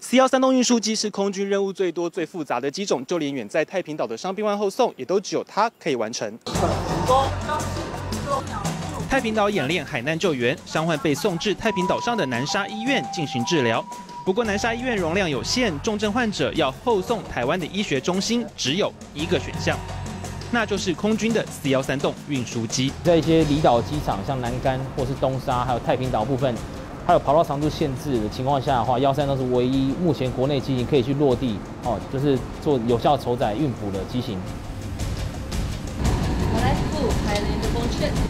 C 幺三栋运输机是空军任务最多、最复杂的机种，就连远在太平岛的伤病患后送，也都只有它可以完成。太平岛演练海难救援，伤患被送至太平岛上的南沙医院进行治疗。不过南沙医院容量有限，重症患者要后送台湾的医学中心，只有一个选项，那就是空军的 C 幺三栋运输机。在一些离岛机场，像南竿或是东沙，还有太平岛部分。还有跑道长度限制的情况下的话，幺三都是唯一目前国内机型可以去落地哦，就是做有效筹载运补的机型。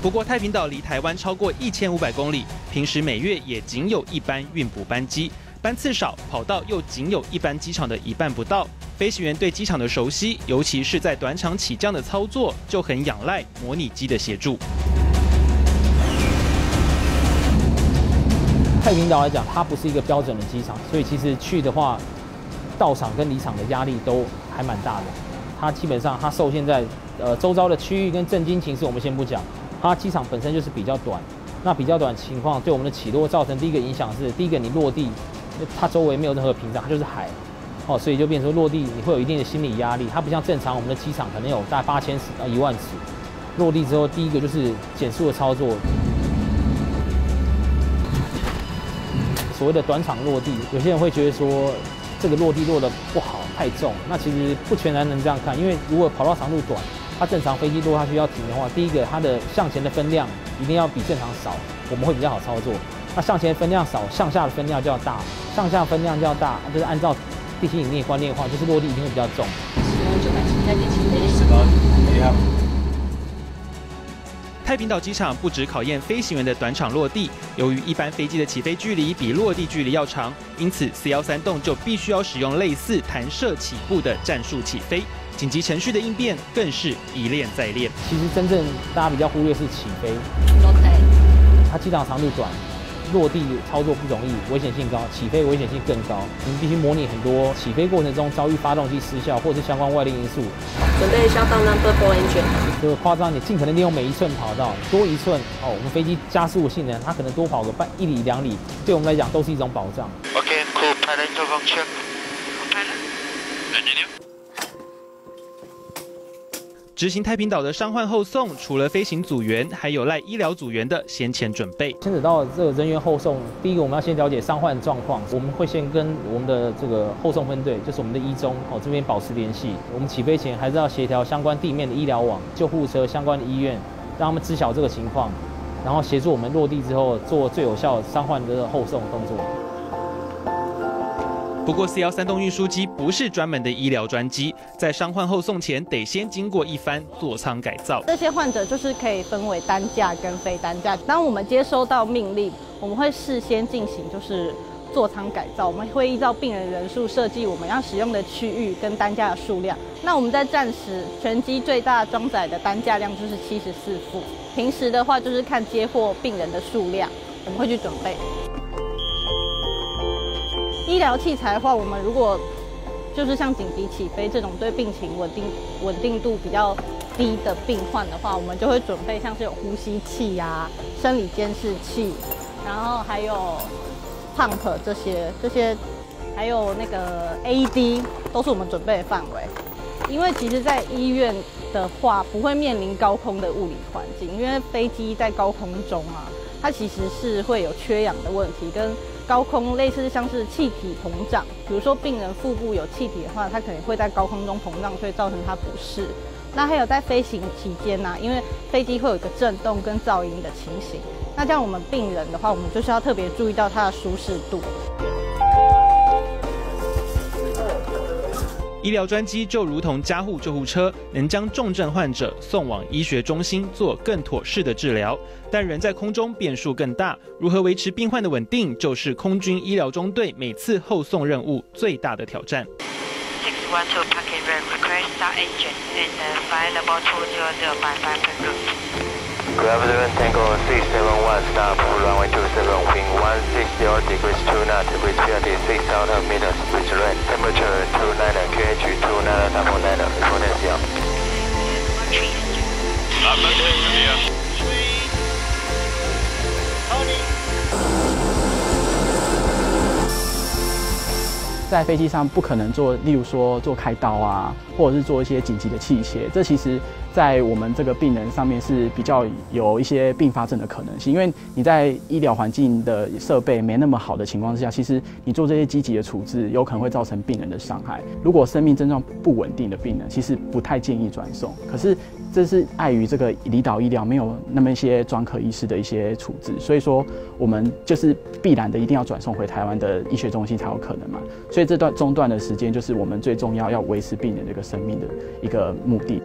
不过太平岛离台湾超过一千五百公里，平时每月也仅有一班运补班机，班次少，跑道又仅有一般机场的一半不到。飞行员对机场的熟悉，尤其是在短场起降的操作，就很仰赖模拟机的协助。太平岛来讲，它不是一个标准的机场，所以其实去的话，到场跟离场的压力都还蛮大的。它基本上它受限在呃周遭的区域跟震惊情势，我们先不讲。它机场本身就是比较短，那比较短情况对我们的起落造成第一个影响是，第一个你落地，它周围没有任何屏障，它就是海，哦，所以就变成说落地你会有一定的心理压力。它不像正常我们的机场可能有大八千尺到一万尺，落地之后第一个就是减速的操作。所谓的短场落地，有些人会觉得说这个落地落的不好，太重。那其实不全然能这样看，因为如果跑道长度短，它正常飞机落下去要停的话，第一个它的向前的分量一定要比正常少，我们会比较好操作。那向前分量少，向下的分量就要大，向下分量就要大，就是按照地心引力观念的话，就是落地一定会比较重。太平岛机场不止考验飞行员的短场落地，由于一般飞机的起飞距离比落地距离要长，因此 C 幺三栋就必须要使用类似弹射起步的战术起飞，紧急程序的应变更是一练再练。其实真正大家比较忽略是起飞，它机场长度短。落地操作不容易，危险性高；起飞危险性更高。我们必须模拟很多起飞过程中遭遇发动机失效或是相关外力因素。准备下到 number four engine。这个夸张，你尽可能利用每一寸跑道，多一寸哦，我们飞机加速性能，它可能多跑个半一里两里，对我们来讲都是一种保障。Check。执行太平岛的伤患后送，除了飞行组员，还有赖医疗组员的先前准备。牵扯到这个人员后送，第一个我们要先了解伤患状况，我们会先跟我们的这个后送分队，就是我们的一中哦这边保持联系。我们起飞前还是要协调相关地面的医疗网、救护车、相关的医院，让他们知晓这个情况，然后协助我们落地之后做最有效伤患的后送动作。不过，C 幺三栋运输机不是专门的医疗专机，在伤患后送前得先经过一番座舱改造。这些患者就是可以分为担架跟非担架。当我们接收到命令，我们会事先进行就是座舱改造，我们会依照病人人数设计我们要使用的区域跟担架的数量。那我们在战时全机最大装载的担架量就是七十四副，平时的话就是看接货病人的数量，我们会去准备。医疗器材的话，我们如果就是像紧急起飞这种对病情稳定稳定度比较低的病患的话，我们就会准备像是有呼吸器呀、生理监视器，然后还有 pump 这些这些，还有那个 AD 都是我们准备的范围。因为其实，在医院的话，不会面临高空的物理环境，因为飞机在高空中啊，它其实是会有缺氧的问题跟。高空类似像是气体膨胀，比如说病人腹部有气体的话，它可能会在高空中膨胀，所以造成它不适。那还有在飞行期间呢，因为飞机会有一个震动跟噪音的情形，那这样我们病人的话，我们就是要特别注意到它的舒适度。医疗专机就如同加护救护车，能将重症患者送往医学中心做更妥适的治疗。但人在空中变数更大，如何维持病患的稳定，就是空军医疗中队每次后送任务最大的挑战。Gravity Tango C71 stop, runway 27, wing 0 degrees 2 knot with 36,000 meters with rain. Temperature 29 QH 29.9 exponential. Not much here. 在飞机上不可能做，例如说做开刀啊，或者是做一些紧急的器械，这其实。在我们这个病人上面是比较有一些并发症的可能性，因为你在医疗环境的设备没那么好的情况之下，其实你做这些积极的处置，有可能会造成病人的伤害。如果生命症状不稳定的病人，其实不太建议转送。可是这是碍于这个离岛医疗没有那么一些专科医师的一些处置，所以说我们就是必然的一定要转送回台湾的医学中心才有可能嘛。所以这段中断的时间，就是我们最重要要维持病人的一个生命的一个目的。